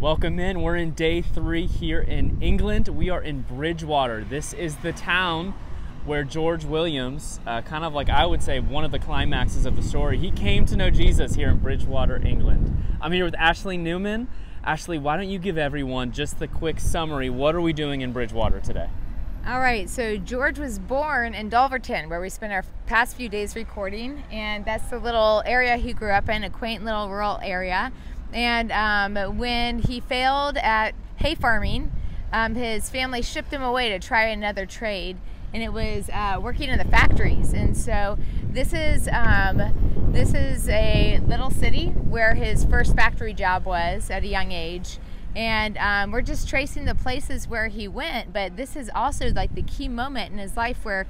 Welcome in. We're in day three here in England. We are in Bridgwater. This is the town where George Williams, uh, kind of like I would say one of the climaxes of the story, he came to know Jesus here in Bridgwater, England. I'm here with Ashley Newman. Ashley, why don't you give everyone just the quick summary? What are we doing in Bridgwater today? All right, so George was born in Dulverton, where we spent our past few days recording, and that's the little area he grew up in, a quaint little rural area. And um, when he failed at hay farming, um, his family shipped him away to try another trade, and it was uh, working in the factories. And so this is um, this is a little city where his first factory job was at a young age. And um, we're just tracing the places where he went, but this is also like the key moment in his life where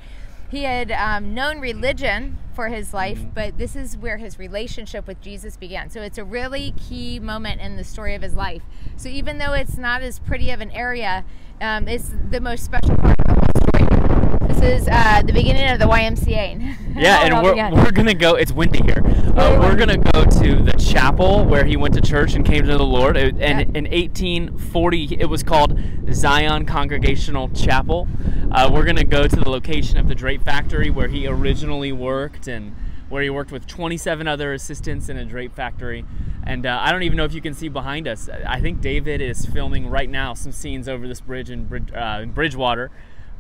he had um, known religion for his life, mm-hmm. but this is where his relationship with Jesus began. So it's a really key moment in the story of his life. So even though it's not as pretty of an area, um, it's the most special part of the whole story. This is uh, the beginning of the YMCA. yeah, and we're, we're gonna go. It's windy here. Uh, we're gonna go to the chapel where he went to church and came to the Lord. And yep. in 1840, it was called Zion Congregational Chapel. Uh, we're gonna go to the location of the drape factory where he originally worked and where he worked with 27 other assistants in a drape factory. And uh, I don't even know if you can see behind us. I think David is filming right now some scenes over this bridge in, uh, in Bridgwater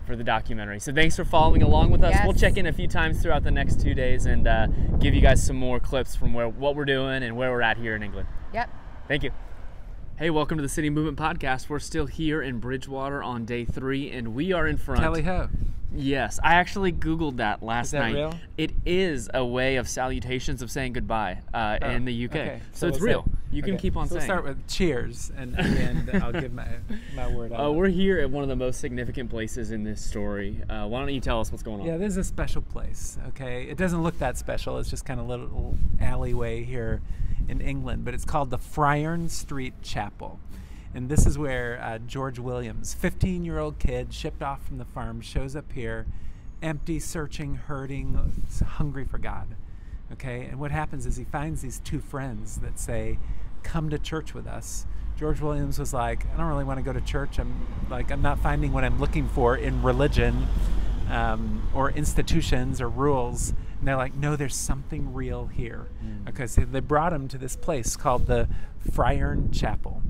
for the documentary. So thanks for following along with us. Yes. We'll check in a few times throughout the next two days and uh, give you guys some more clips from where what we're doing and where we're at here in England. Yep. Thank you. Hey, welcome to the City Movement Podcast. We're still here in Bridgwater on day three, and we are in front. Tally ho. Yes, I actually Googled that last is that night. Real? It is a way of salutations of saying goodbye uh, oh, in the UK. Okay. So, so it's real. Say, you can okay. keep on so saying. We'll start with cheers, and, and I'll give my, my word on uh, We're here at one of the most significant places in this story. Uh, why don't you tell us what's going on? Yeah, this is a special place, okay? It doesn't look that special. It's just kind of a little alleyway here in England, but it's called the Friarn Street Chapel. And this is where uh, George Williams, 15 year old kid, shipped off from the farm, shows up here empty, searching, hurting, hungry for God. Okay, and what happens is he finds these two friends that say, "Come to church with us." George Williams was like, "I don't really want to go to church. I'm like, I'm not finding what I'm looking for in religion, um, or institutions or rules." And they're like, "No, there's something real here." Mm. Okay, so they brought him to this place called the Friarn Chapel,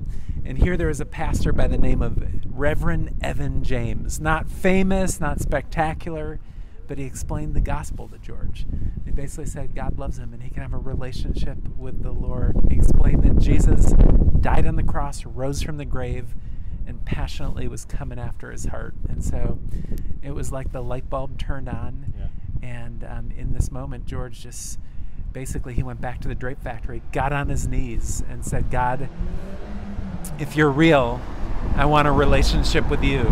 and here there is a pastor by the name of Reverend Evan James. Not famous, not spectacular, but he explained the gospel to George. He basically said God loves him and he can have a relationship with the Lord. He explained that Jesus died on the cross, rose from the grave, and passionately was coming after his heart. And so it was like the light bulb turned on. Yeah. And um, in this moment, George just basically he went back to the drape factory, got on his knees, and said, God, if you're real, I want a relationship with you.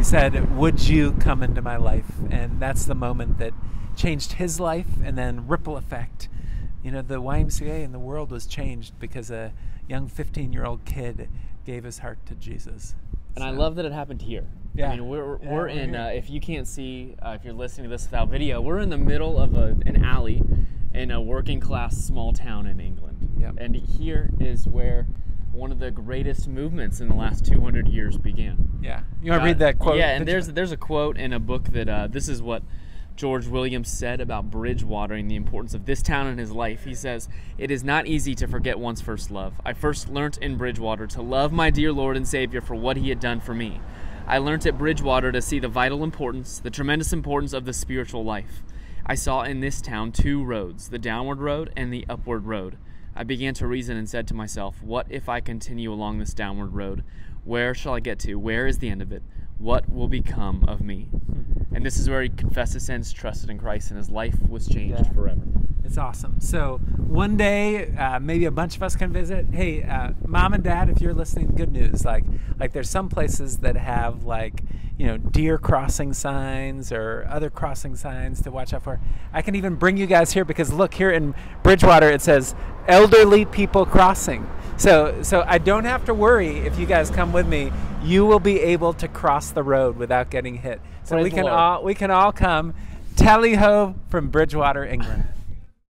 He said, Would you come into my life? And that's the moment that changed his life and then ripple effect. You know, the YMCA and the world was changed because a young 15 year old kid gave his heart to Jesus. And so. I love that it happened here. Yeah. I mean, we're, yeah, we're, in, uh, if you can't see, uh, if you're listening to this without video, we're in the middle of a, an alley in a working class small town in England. Yep. And here is where one of the greatest movements in the last 200 years began. Yeah. You want to read that quote? Yeah, and there's there's a quote in a book that uh, this is what George Williams said about Bridgwater and the importance of this town in his life. He says, It is not easy to forget one's first love. I first learnt in Bridgwater to love my dear Lord and Savior for what he had done for me. I learnt at Bridgwater to see the vital importance, the tremendous importance of the spiritual life. I saw in this town two roads, the downward road and the upward road. I began to reason and said to myself, What if I continue along this downward road? Where shall I get to? Where is the end of it? What will become of me? Hmm. And this is where he confessed his sins, trusted in Christ, and his life was changed yeah. forever. It's awesome. So one day, uh, maybe a bunch of us can visit. Hey, uh, mom and dad, if you're listening, good news. Like, like there's some places that have like, you know, deer crossing signs or other crossing signs to watch out for. I can even bring you guys here because look here in Bridgwater, it says elderly people crossing. So, so I don't have to worry if you guys come with me. You will be able to cross the road without getting hit. So Praise we can all we can all come. Tally ho from Bridgwater, England.